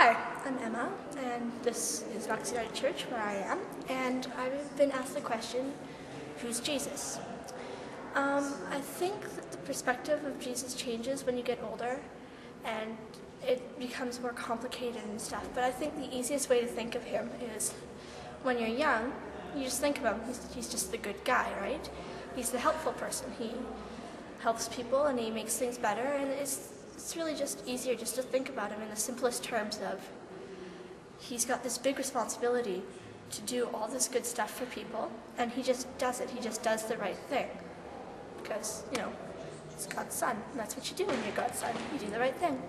Hi, I'm Emma, and this is Knox United Church, where I am, and I've been asked the question, who's Jesus? Um, I think that the perspective of Jesus changes when you get older, and it becomes more complicated and stuff, but I think the easiest way to think of him is when you're young, you just think of him, he's, he's just the good guy, right? He's the helpful person. He helps people and he makes things better, and it's it's really just easier just to think about him in the simplest terms of he's got this big responsibility to do all this good stuff for people, and he just does it. He just does the right thing. Because, you know, it's God's son, and that's what you do when you're God's son. You do the right thing.